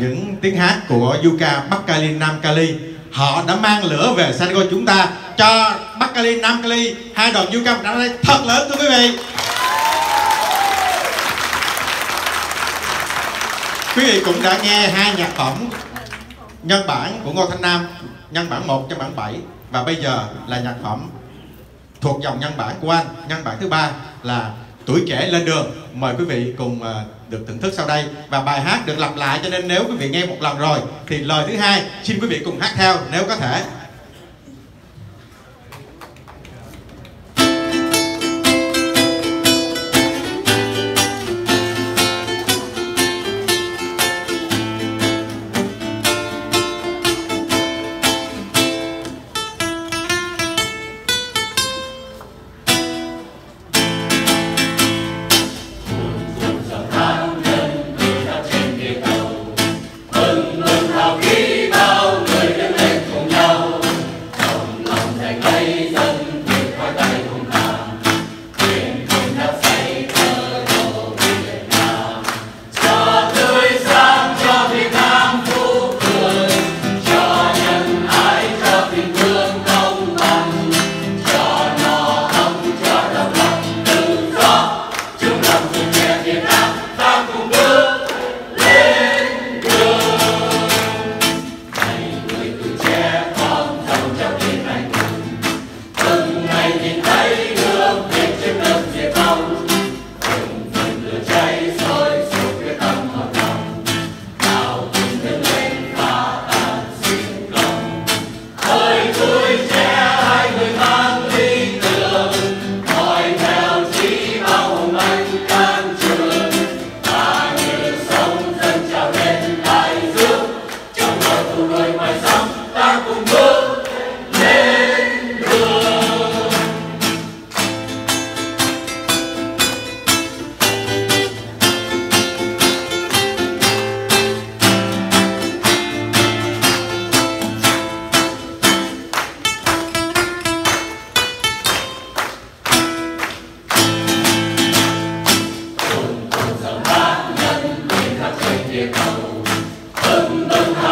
những tiếng hát của Yuka Bắc Kali Nam Kali họ đã mang lửa về Sango chúng ta. Cho Bắc Kali Nam Kali hai đoàn Yuka đã đây. Thật lớn, thưa quý vị. Quý vị cũng đã nghe hai nhạc phẩm nhân bản của Ngô Thanh Nam, nhân bản 1 nhân bản 7 và bây giờ là nhạc phẩm thuộc dòng nhân bản của anh. Nhân bản thứ ba là tuổi trẻ lên đường. Mời quý vị cùng à, được thưởng thức sau đây. Và bài hát được lặp lại, cho nên nếu quý vị nghe một lần rồi, thì lời thứ hai, xin quý vị cùng hát theo, nếu có thể. dạy cây dân myself.